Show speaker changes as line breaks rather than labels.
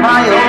my.